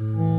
Mm-hmm.